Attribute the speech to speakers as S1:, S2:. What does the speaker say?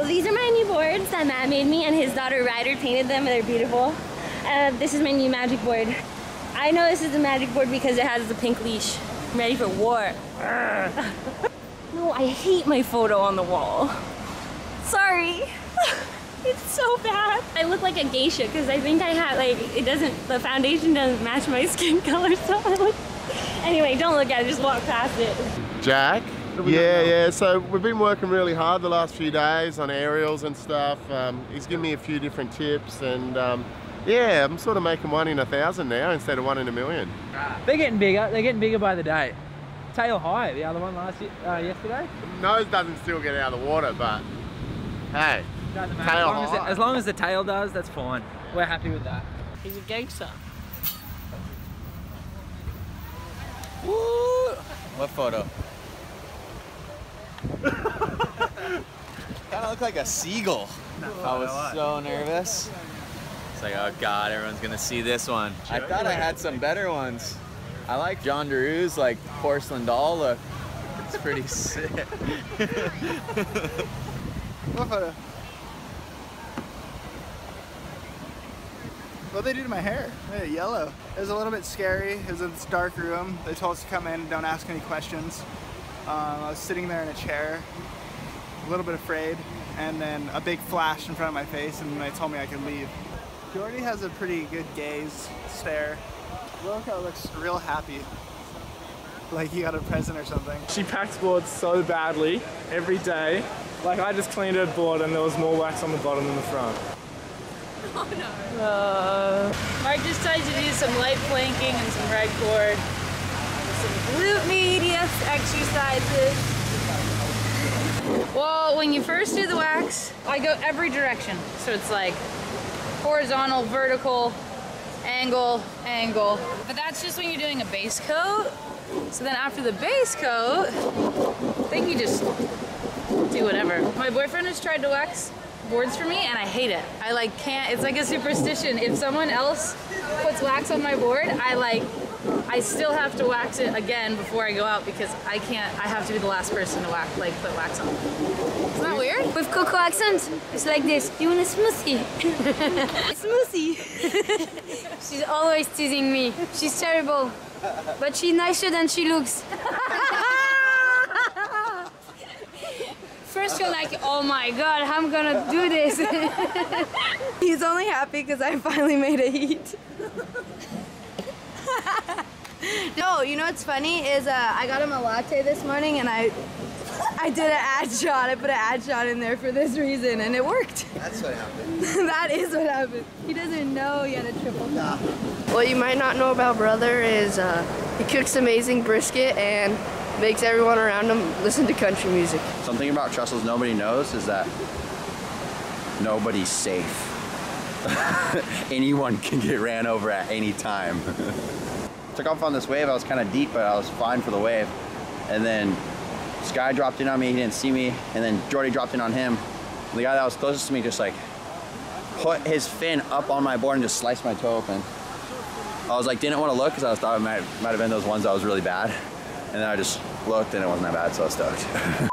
S1: Well, these are my new boards that Matt made me and his daughter Ryder painted them and they're beautiful. Uh, this is my new magic board. I know this is a magic board because it has the pink leash. I'm ready for war. no, I hate my photo on the wall. Sorry. It's so bad. I look like a geisha because I think I have like, it doesn't, the foundation doesn't match my skin color. So I look, anyway, don't look at it, just walk past it.
S2: Jack? Yeah, yeah. So we've been working really hard the last few days on aerials and stuff. Um, he's given me a few different tips and um, yeah, I'm sort of making one in a thousand now instead of one in a million.
S3: They're getting bigger. They're getting bigger by the day. Tail high, the other one last year, uh, yesterday.
S2: Nose doesn't still get out of the water, but hey,
S3: Doesn't
S2: Tail
S3: matter. As long as,
S2: high.
S3: as long as the tail does, that's fine. We're happy with that.
S4: He's a gangster.
S5: Woo! What photo? Kind of look like a seagull. I was so nervous. It's like, oh god, everyone's gonna see this one. I thought I had some better ones. I like Joan Duru's like porcelain doll look. It's pretty sick.
S6: What photo? What they do to my hair? Made it yellow. It was a little bit scary. It was in this dark room. They told us to come in, and don't ask any questions. Um, I was sitting there in a chair, a little bit afraid, and then a big flash in front of my face, and they told me I could leave. Jordy has a pretty good gaze, stare. Wilko looks real happy, like he got a present or something.
S7: She packs boards so badly every day. Like I just cleaned her board and there was more wax on the bottom than the front. Oh no.
S4: Mark just tried to do some light planking and some red cord. Some glute medius exercises. Well, when you first do the wax, I go every direction. So it's like horizontal, vertical, angle, angle. But that's just when you're doing a base coat. So then after the base coat, then you just do whatever. My boyfriend has tried to wax boards for me and I hate it. I like can't, it's like a superstition. If someone else puts wax on my board, I like, I still have to wax it again before I go out because I can't, I have to be the last person to wax, like put wax on. Isn't that weird?
S1: With Coco accent, it's like this. You want a smoothie? smoothie. She's always teasing me. She's terrible. But she's nicer than she looks. First you're like, oh my god, I'm gonna do this.
S8: He's only happy because I finally made a heat. no, you know what's funny is uh, I got him a latte this morning and I I did an ad shot. I put an ad shot in there for this reason and it worked.
S5: That's what happened.
S8: that is what happened. He doesn't know he had a triple top.
S9: What you might not know about brother is uh, he cooks amazing brisket and makes everyone around him listen to country music.
S5: Something about Trestles nobody knows is that nobody's safe. Anyone can get ran over at any time. Took off on this wave, I was kind of deep, but I was fine for the wave. And then Sky dropped in on me, he didn't see me, and then Jordy dropped in on him. The guy that was closest to me just like put his fin up on my board and just sliced my toe open. I was like, didn't want to look because I thought it might, might have been those ones that was really bad. And then I just looked and it wasn't that bad, so I was stoked.